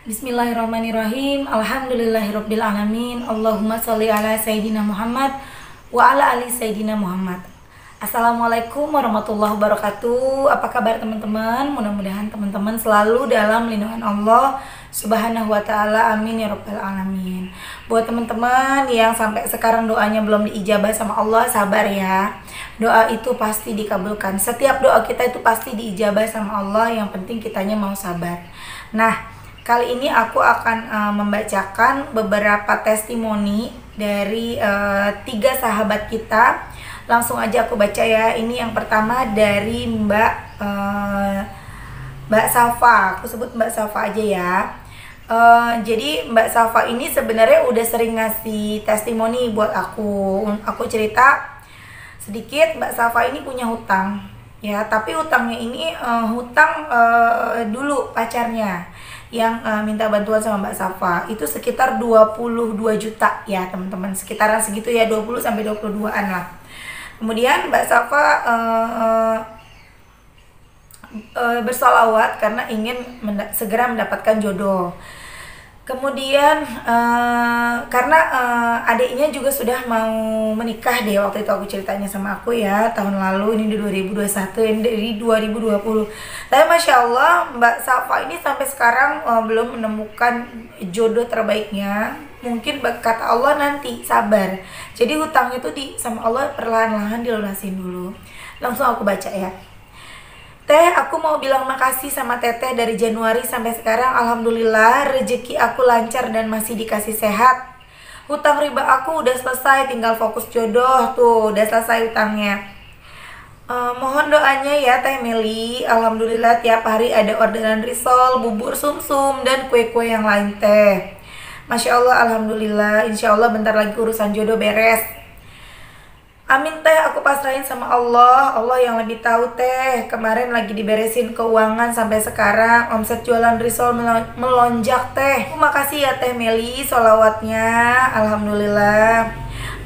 Bismillahirrahmanirrahim. Alhamdulillahirabbil alamin. Allahumma sholli ala sayidina Muhammad wa ala ali sayidina Muhammad. Assalamualaikum warahmatullahi wabarakatuh. Apa kabar teman-teman? Mudah-mudahan teman-teman selalu dalam lindungan Allah Subhanahu wa taala. Amin ya rabbal alamin. Buat teman-teman yang sampai sekarang doanya belum diijabah sama Allah, sabar ya. Doa itu pasti dikabulkan. Setiap doa kita itu pasti diijabah sama Allah, yang penting kitanya mau sabar. Nah, kali ini aku akan uh, membacakan beberapa testimoni dari uh, tiga sahabat kita. Langsung aja aku baca ya. Ini yang pertama dari Mbak uh, Mbak Safa aku sebut Mbak Safa aja ya. Uh, jadi Mbak Safa ini sebenarnya udah sering ngasih testimoni buat aku. Aku cerita sedikit Mbak Safa ini punya hutang ya. Tapi hutangnya ini uh, hutang uh, dulu pacarnya yang uh, minta bantuan sama Mbak Safa itu sekitar 22 juta ya teman-teman sekitaran segitu ya 20 sampai 22-an lah Kemudian Mbak Safa uh, uh, bersolawat karena ingin menda segera mendapatkan jodoh. Kemudian uh, karena uh, adiknya juga sudah mau menikah deh waktu itu aku ceritanya sama aku ya tahun lalu ini di 2021 ini dari 2020. Tapi masya Allah Mbak Safa ini sampai sekarang uh, belum menemukan jodoh terbaiknya. Mungkin kata Allah nanti sabar. Jadi hutangnya tuh di sama Allah perlahan-lahan dilunasin dulu. Langsung aku baca ya Teh, aku mau bilang makasih sama Teteh dari Januari sampai sekarang. Alhamdulillah, rezeki aku lancar dan masih dikasih sehat. Hutang riba aku udah selesai, tinggal fokus jodoh. Tuh, udah selesai hutangnya. Uh, mohon doanya ya Teh Meli. Alhamdulillah tiap hari ada orderan risol, bubur sumsum, -sum, dan kue-kue yang lain Teh. Masya Allah, Alhamdulillah, Insya Allah bentar lagi urusan jodoh beres. Amin teh, aku pasrahin sama Allah. Allah yang lebih tahu teh. Kemarin lagi diberesin keuangan sampai sekarang. Omset jualan risol melonjak teh. Makasih ya teh Meli, solawatnya. Alhamdulillah.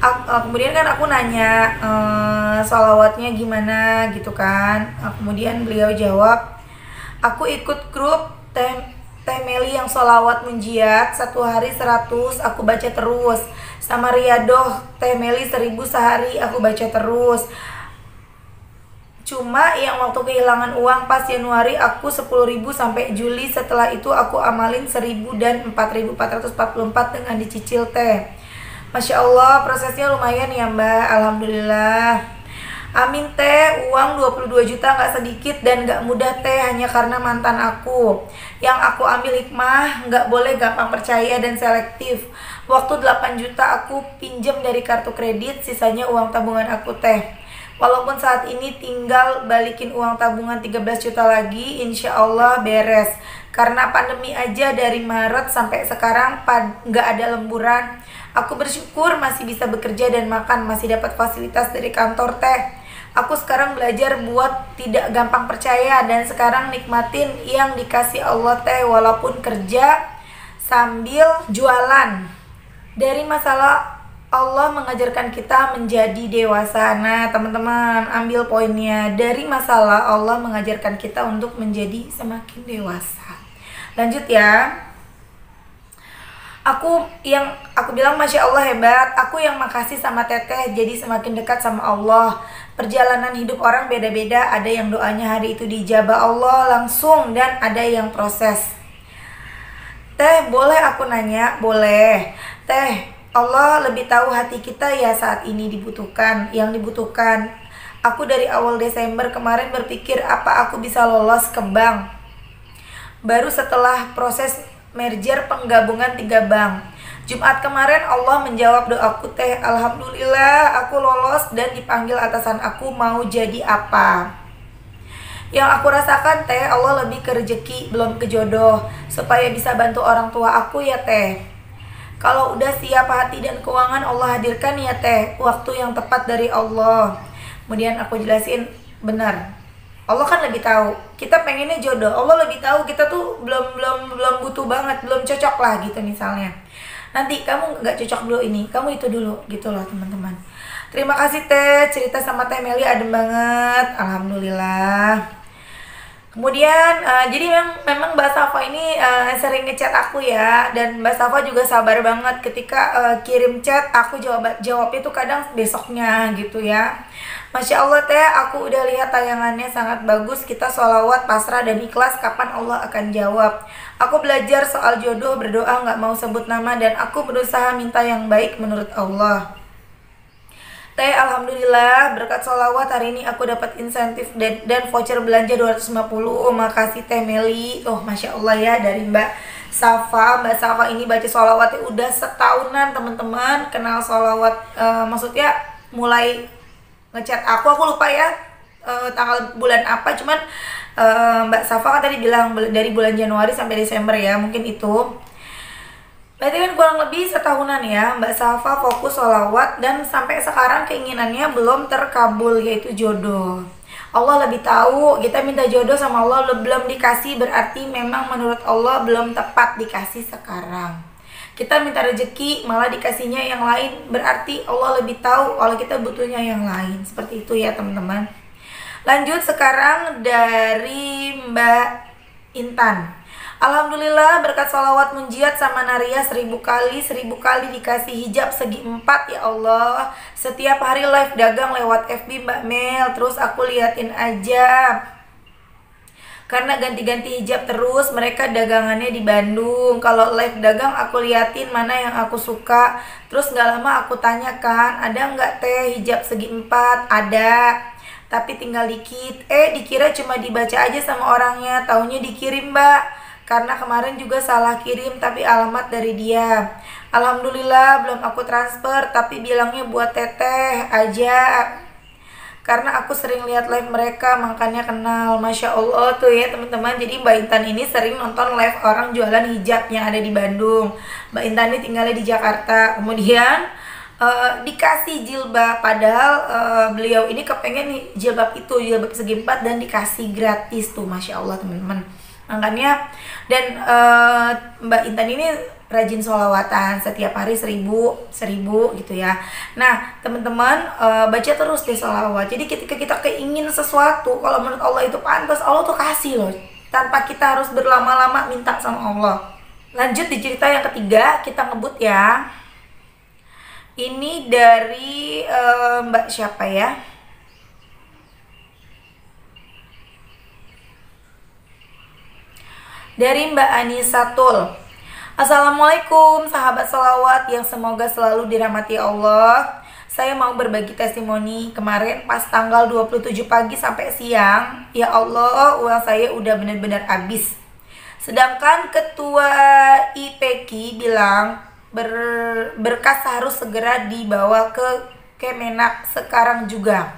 Aku, kemudian kan aku nanya ehm, solawatnya gimana gitu kan. Kemudian beliau jawab, aku ikut grup teh Teh Meli yang solawat munjiat satu hari seratus aku baca terus sama Riadoh Teh Meli seribu sehari aku baca terus. Cuma yang waktu kehilangan uang pas Januari aku sepuluh ribu sampai Juli. Setelah itu aku amalin seribu dan empat ribu empat ratus empat puluh empat dengan dicicil teh. Masya Allah prosesnya lumayan ya mbak. Alhamdulillah Amin teh, uang 22 juta nggak sedikit dan nggak mudah teh hanya karena mantan aku. Yang aku ambil hikmah, nggak boleh gampang percaya dan selektif. Waktu 8 juta aku pinjam dari kartu kredit, sisanya uang tabungan aku teh. Walaupun saat ini tinggal balikin uang tabungan 13 juta lagi, insya Allah beres. Karena pandemi aja dari Maret sampai sekarang nggak ada lemburan. Aku bersyukur masih bisa bekerja dan makan, masih dapat fasilitas dari kantor teh aku sekarang belajar buat tidak gampang percaya dan sekarang nikmatin yang dikasih Allah teh walaupun kerja sambil jualan dari masalah Allah mengajarkan kita menjadi dewasa. Nah, teman-teman, ambil poinnya. Dari masalah Allah mengajarkan kita untuk menjadi semakin dewasa. Lanjut ya. Aku yang aku bilang Masya Allah hebat. Aku yang makasih sama teteh jadi semakin dekat sama Allah. Perjalanan hidup orang beda-beda, ada yang doanya hari itu dijabah Allah langsung dan ada yang proses. Teh, boleh aku nanya? Boleh. Teh, Allah lebih tahu hati kita ya saat ini dibutuhkan, yang dibutuhkan. Aku dari awal Desember kemarin berpikir apa aku bisa lolos ke bank. Baru setelah proses merger penggabungan tiga bank Jumat kemarin Allah menjawab doaku teh Alhamdulillah aku lolos dan dipanggil atasan aku mau jadi apa. Yang aku rasakan teh Allah lebih ke rezeki belum ke jodoh Supaya bisa bantu orang tua aku ya teh. Kalau udah siap hati dan keuangan Allah hadirkan ya teh Waktu yang tepat dari Allah. Kemudian aku jelasin benar Allah kan lebih tahu. Kita pengennya jodoh Allah lebih tahu. Kita tuh belum belum belum butuh banget belum cocok lah gitu misalnya nanti kamu nggak cocok dulu ini kamu itu dulu gitu loh teman-teman. Terima kasih teh cerita sama teh Meli adem banget. Alhamdulillah Kemudian uh, jadi memang memang Mbak Safa ini uh, sering ngechat aku ya dan Mbak Safa juga sabar banget ketika uh, kirim chat aku jawab jawab itu kadang besoknya gitu ya. Masya Allah teh aku udah lihat tayangannya sangat bagus kita sholawat pasrah dan ikhlas kapan Allah akan jawab. Aku belajar soal jodoh berdoa nggak mau sebut nama dan aku berusaha minta yang baik menurut Allah. Teh Alhamdulillah berkat sholawat hari ini aku dapat insentif dan, dan voucher belanja 250 oh, makasih Teh Meli. Oh Masya Allah ya dari Mbak Safa. Mbak Safa ini baca sholawatnya udah setahunan teman-teman. Kenal sholawat uh, maksudnya mulai ngechat aku aku lupa ya uh, tanggal bulan apa. Cuman uh, Mbak Safa kan tadi bilang dari bulan Januari sampai Desember ya mungkin itu Berarti kan kurang lebih setahunan ya Mbak Safa fokus sholawat dan sampai sekarang keinginannya belum terkabul yaitu jodoh. Allah lebih tahu kita minta jodoh sama Allah belum dikasih berarti memang menurut Allah belum tepat dikasih sekarang. Kita minta rezeki malah dikasihnya yang lain berarti Allah lebih tahu kalau kita butuhnya yang lain. Seperti itu ya teman-teman. Lanjut sekarang dari Mbak Intan. Alhamdulillah berkat salawat munjiat sama Naria seribu kali seribu kali dikasih hijab segi empat ya Allah. Setiap hari live dagang lewat FB Mbak Mel. Terus aku liatin aja. Karena ganti-ganti hijab terus mereka dagangannya di Bandung. Kalau live dagang aku liatin mana yang aku suka. Terus nggak lama aku tanyakan ada nggak teh hijab segi empat? Ada. Tapi tinggal dikit. Eh dikira cuma dibaca aja sama orangnya. Taunya dikirim mbak karena kemarin juga salah kirim tapi alamat dari dia. Alhamdulillah belum aku transfer tapi bilangnya buat teteh aja. Karena aku sering lihat live mereka makanya kenal. Masya Allah tuh ya teman-teman. Jadi Mbak Intan ini sering nonton live orang jualan hijab yang ada di Bandung. Mbak Intan ini tinggalnya di Jakarta. Kemudian uh, dikasih jilbab. Padahal uh, beliau ini kepengen jilbab itu jilbab segi empat dan dikasih gratis tuh. Masya Allah teman-teman makanya dan uh, Mbak Intan ini rajin sholawatan setiap hari seribu seribu gitu ya. Nah teman-teman uh, baca terus deh sholawat. Jadi ketika kita keingin sesuatu kalau menurut Allah itu pantas Allah tuh kasih loh. Tanpa kita harus berlama-lama minta sama Allah. Lanjut di cerita yang ketiga kita ngebut ya. Ini dari uh, Mbak siapa ya dari Mbak Anisatul. Assalamualaikum sahabat salawat yang semoga selalu dirahmati Allah. Saya mau berbagi testimoni kemarin pas tanggal 27 pagi sampai siang. Ya Allah, uang saya udah benar-benar habis. Sedangkan ketua IPK bilang ber, berkas harus segera dibawa ke Kemenak sekarang juga.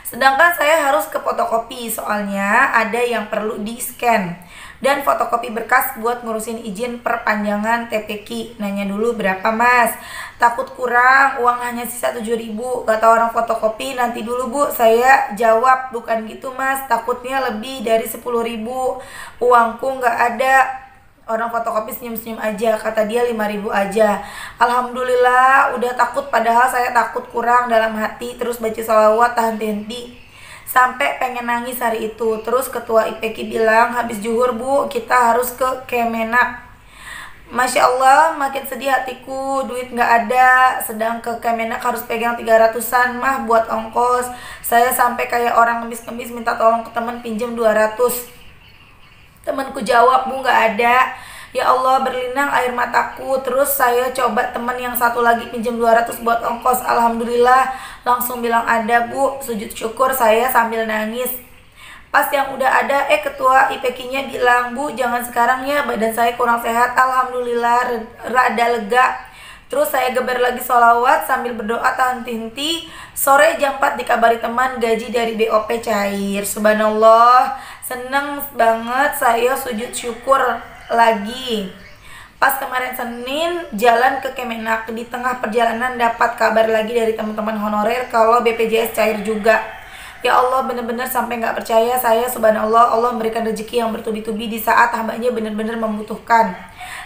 Sedangkan saya harus ke fotokopi soalnya ada yang perlu di-scan dan fotokopi berkas buat ngurusin izin perpanjangan TPK. Nanya dulu berapa mas? Takut kurang, uang hanya sisa 7000 Kata orang fotokopi, nanti dulu bu, saya jawab bukan gitu mas. Takutnya lebih dari 10000 Uangku nggak ada. Orang fotokopi senyum-senyum aja, kata dia 5000 aja. Alhamdulillah, udah takut padahal saya takut kurang dalam hati. Terus baca salawat tahan henti sampai pengen nangis hari itu. Terus ketua IPK bilang habis juhur bu kita harus ke Kemenak Masya Allah makin sedih hatiku duit nggak ada. Sedang ke Kemenak harus pegang 300an mah buat ongkos. Saya sampai kayak orang ngemis-ngemis minta tolong ke temen pinjam 200 temanku jawab bu nggak ada Ya Allah berlinang air mataku. Terus saya coba teman yang satu lagi pinjam 200 buat ongkos. Alhamdulillah langsung bilang ada bu. Sujud syukur saya sambil nangis. Pas yang udah ada eh ketua IPK nya bilang Bu jangan sekarang ya badan saya kurang sehat. Alhamdulillah rada lega. Terus saya geber lagi sholawat sambil berdoa tahan tinti Sore jam 4 dikabari teman gaji dari BOP cair. Subhanallah Seneng banget saya sujud syukur lagi. Pas kemarin Senin jalan ke Kemenak. Di tengah perjalanan dapat kabar lagi dari teman-teman honorer kalau BPJS cair juga. Ya Allah benar-benar sampai nggak percaya saya subhanallah Allah memberikan rezeki yang bertubi-tubi di saat hambanya benar-benar membutuhkan.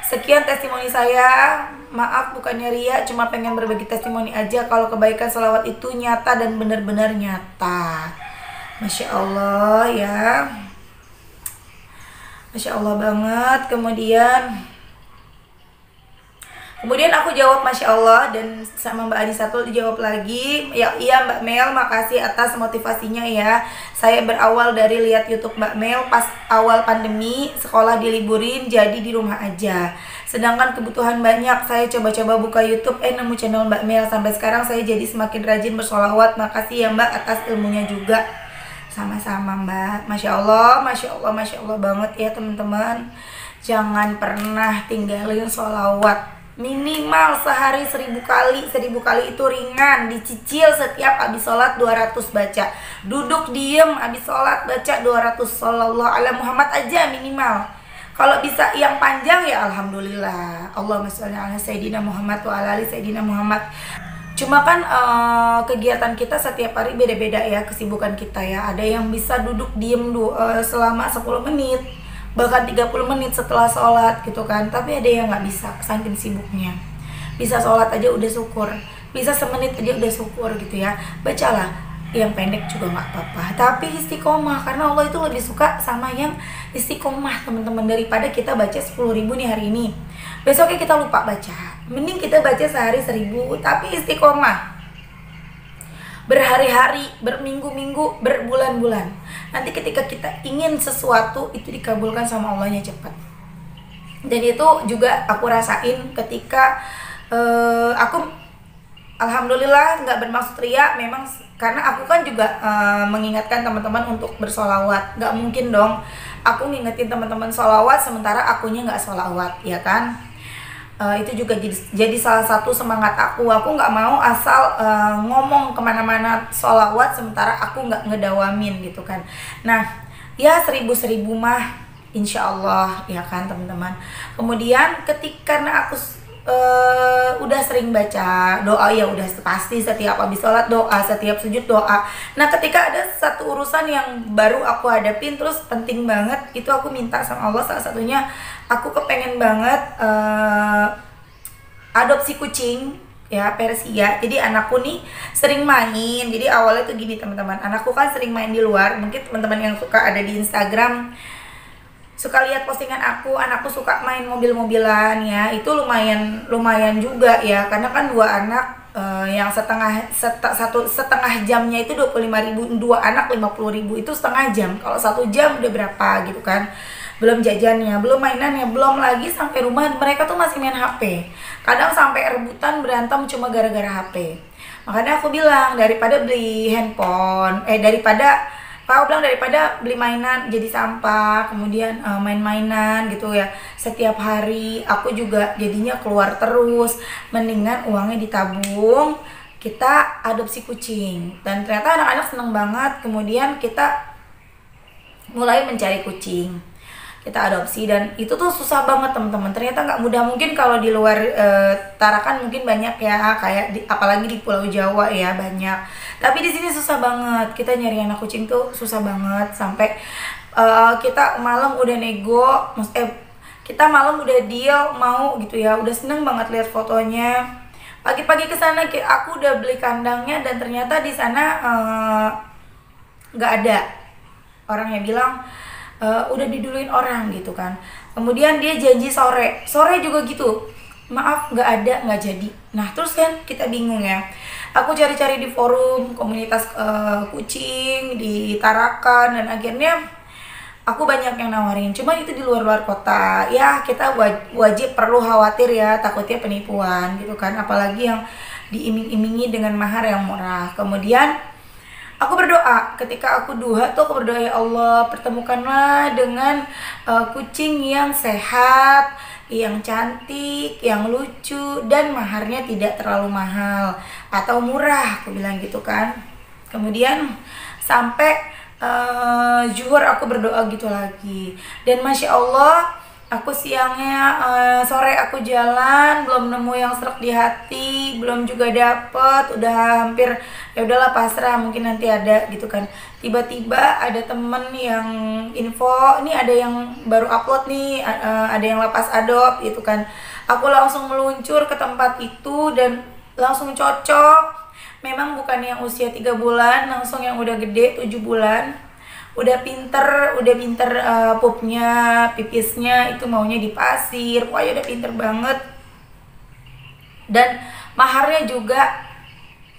Sekian testimoni saya. Maaf bukannya ria cuma pengen berbagi testimoni aja Kalau kebaikan selawat itu nyata dan benar-benar nyata. Masya Allah ya Masya Allah banget. Kemudian Kemudian aku jawab Masya Allah dan sama Mbak Adi satu dijawab lagi ya iya Mbak Mel makasih atas motivasinya ya. Saya berawal dari lihat YouTube Mbak Mel pas awal pandemi sekolah diliburin jadi di rumah aja. Sedangkan kebutuhan banyak saya coba-coba buka YouTube eh nemu channel Mbak Mel. Sampai sekarang saya jadi semakin rajin bersolawat. Makasih ya Mbak atas ilmunya juga sama-sama Mbak. Masya Allah Masya Allah Masya Allah banget ya teman-teman. Jangan pernah tinggalin solawat minimal sehari seribu kali. Seribu kali itu ringan. Dicicil setiap habis sholat 200 baca. Duduk diem habis sholat baca 200 sallallahu ala Muhammad aja minimal. Kalau bisa yang panjang ya alhamdulillah. Allahumma sholli ala sayyidina Muhammad wa ala ali sayyidina Muhammad cuma kan uh, kegiatan kita setiap hari beda-beda ya kesibukan kita ya. Ada yang bisa duduk diem uh, selama 10 menit bahkan 30 menit setelah sholat gitu kan. Tapi ada yang nggak bisa saking sibuknya. Bisa sholat aja udah syukur. Bisa semenit aja udah syukur gitu ya. Bacalah yang pendek juga nggak apa-apa. Tapi istiqomah karena Allah itu lebih suka sama yang istiqomah teman-teman. Daripada kita baca 10 ribu nih hari ini. Besoknya kita lupa baca mending kita baca sehari seribu tapi istiqomah berhari-hari, berminggu-minggu, berbulan-bulan. Nanti ketika kita ingin sesuatu itu dikabulkan sama Allahnya cepat. Dan itu juga aku rasain ketika uh, aku alhamdulillah nggak bermaksud ria memang karena aku kan juga uh, mengingatkan teman-teman untuk bersolawat nggak mungkin dong aku ngingetin teman-teman solawat sementara akunya nggak solawat ya kan uh, itu juga jadi, jadi salah satu semangat aku. Aku nggak mau asal uh, ngomong ke mana-mana sholawat sementara aku nggak ngedawamin gitu kan. Nah ya seribu seribu mah insya Allah ya kan teman-teman. Kemudian ketika karena aku uh, udah sering baca doa ya udah pasti setiap habis sholat doa setiap sujud doa. Nah ketika ada satu urusan yang baru aku hadapin terus penting banget itu aku minta sama Allah. Salah satunya aku kepengen banget uh, adopsi kucing ya Persia. Jadi anakku nih sering main. Jadi awalnya tuh gini teman-teman. Anakku kan sering main di luar. Mungkin teman-teman yang suka ada di Instagram suka lihat postingan aku anakku suka main mobil-mobilan ya. Itu lumayan lumayan juga ya. Karena kan dua anak uh, yang setengah set, satu setengah jamnya itu 25 ribu dua anak 50 ribu itu setengah jam. Kalau satu jam udah berapa gitu kan. Belum jajannya belum mainannya belum lagi sampai rumah mereka tuh masih main HP kadang sampai rebutan berantem cuma gara-gara HP makanya aku bilang daripada beli handphone eh daripada Pak bilang daripada beli mainan jadi sampah, kemudian uh, main-mainan gitu ya setiap hari, aku juga jadinya keluar terus. Mendingan uangnya ditabung, kita adopsi kucing. Dan ternyata anak-anak seneng banget. Kemudian kita mulai mencari kucing kita adopsi. Dan itu tuh susah banget teman-teman. Ternyata nggak mudah. Mungkin kalau di luar e, Tarakan mungkin banyak ya kayak di, apalagi di Pulau Jawa ya banyak. Tapi di sini susah banget. Kita nyari anak kucing tuh susah banget. Sampai e, kita malam udah nego eh kita malam udah deal mau gitu ya. Udah seneng banget lihat fotonya. Pagi-pagi ke sana aku udah beli kandangnya dan ternyata di sana eh, nggak e, ada. Orang yang bilang uh, udah diduluin orang gitu kan. Kemudian dia janji sore. Sore juga gitu. Maaf nggak ada nggak jadi. Nah terus kan kita bingung ya. Aku cari-cari di forum komunitas uh, kucing di Tarakan dan akhirnya aku banyak yang nawarin. Cuma itu di luar-luar kota. Ya kita wajib perlu khawatir ya takutnya penipuan gitu kan. Apalagi yang diiming-imingi dengan mahar yang murah. Kemudian aku berdoa. Ketika aku duha tuh aku berdoa ya Allah pertemukanlah dengan uh, kucing yang sehat yang cantik, yang lucu dan maharnya tidak terlalu mahal atau murah aku bilang gitu kan. Kemudian sampai uh, zuhur aku berdoa gitu lagi. Dan masya Allah aku siangnya uh, sore aku jalan belum nemu yang serak di hati belum juga dapet udah hampir ya udahlah pasrah mungkin nanti ada gitu kan. Tiba-tiba ada temen yang info ini ada yang baru upload nih uh, ada yang lepas adop gitu kan. Aku langsung meluncur ke tempat itu dan langsung cocok. Memang bukan yang usia tiga bulan langsung yang udah gede tujuh bulan udah pinter udah pinter uh, pupnya pipisnya itu maunya di pasir. Pokoknya udah pinter banget. Dan maharnya juga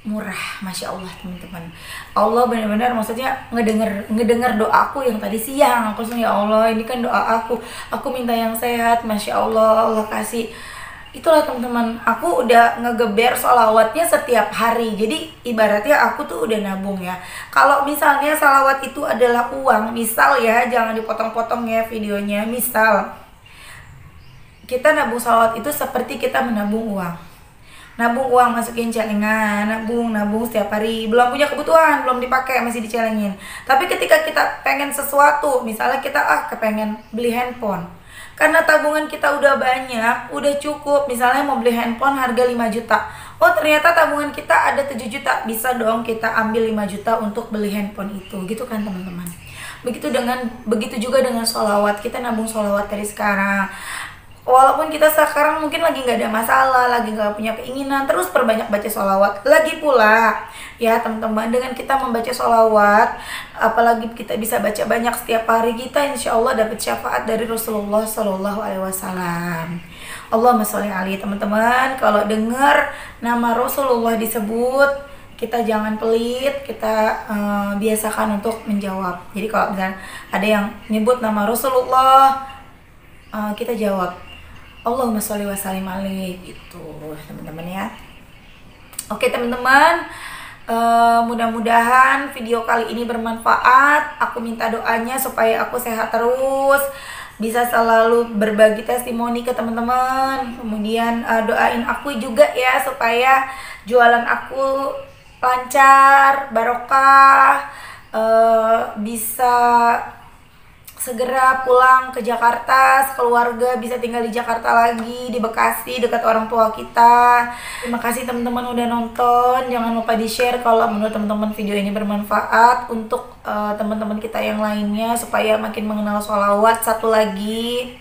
murah masya Allah teman-teman. Allah benar-benar maksudnya ngedenger ngedenger doaku yang tadi siang. Aku ya Allah ini kan doa aku. Aku minta yang sehat. Masya Allah Allah kasih itulah teman-teman. Aku udah ngegeber solawatnya setiap hari. Jadi ibaratnya aku tuh udah nabung ya. Kalau misalnya salawat itu adalah uang misal ya jangan dipotong-potong ya videonya. Misal kita nabung salawat itu seperti kita menabung uang. Nabung uang masukin celengan nabung nabung setiap hari. Belum punya kebutuhan belum dipakai masih dicelengin. Tapi ketika kita pengen sesuatu misalnya kita ah kepengen beli handphone karena tabungan kita udah banyak udah cukup. Misalnya mau beli handphone harga 5 juta. Oh ternyata tabungan kita ada 7 juta. Bisa dong kita ambil 5 juta untuk beli handphone itu. Gitu kan teman-teman? Begitu dengan begitu juga dengan sholawat. Kita nabung sholawat dari sekarang walaupun kita sekarang mungkin lagi nggak ada masalah, lagi nggak punya keinginan, terus perbanyak baca sholawat. Lagi pula, ya teman-teman, dengan kita membaca sholawat, apalagi kita bisa baca banyak setiap hari kita, insya Allah dapat syafaat dari Rasulullah Shallallahu Alaihi Wasallam. Allah sholli ali teman-teman. Kalau dengar nama Rasulullah disebut, kita jangan pelit, kita uh, biasakan untuk menjawab. Jadi kalau misalnya ada yang nyebut nama Rasulullah, uh, kita jawab Allahumma sholli wa sallim alaih gitu teman-teman ya. Oke teman-teman uh, mudah-mudahan video kali ini bermanfaat. Aku minta doanya supaya aku sehat terus. Bisa selalu berbagi testimoni ke teman-teman. Kemudian uh, doain aku juga ya supaya jualan aku lancar barokah uh, bisa segera pulang ke Jakarta, sekeluarga bisa tinggal di Jakarta lagi, di Bekasi, dekat orang tua kita. Terima kasih teman-teman udah nonton. Jangan lupa di-share kalau menurut teman-teman video ini bermanfaat untuk uh, teman-teman kita yang lainnya supaya makin mengenal sholawat. Satu lagi,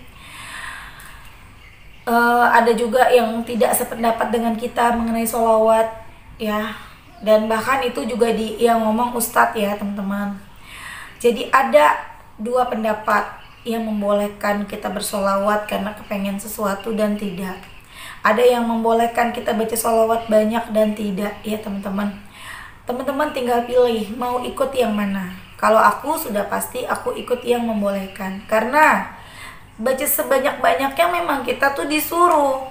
uh, ada juga yang tidak sependapat dengan kita mengenai sholawat, ya. Dan bahkan itu juga di yang ngomong ustadz ya teman-teman. Jadi ada dua pendapat yang membolehkan kita bersolawat karena kepengen sesuatu dan tidak. Ada yang membolehkan kita baca solawat banyak dan tidak, ya teman-teman. Teman-teman tinggal pilih mau ikut yang mana. Kalau aku sudah pasti aku ikut yang membolehkan. Karena baca sebanyak-banyaknya memang kita tuh disuruh.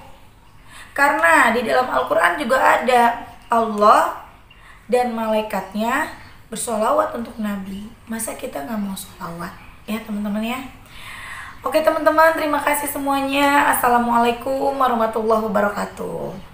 Karena di dalam Al-Quran juga ada Allah dan malaikatnya bersolawat untuk Nabi. Masa kita nggak mau solawat? Ya teman-teman ya. Oke teman-teman, terima kasih semuanya. Assalamualaikum warahmatullahi wabarakatuh.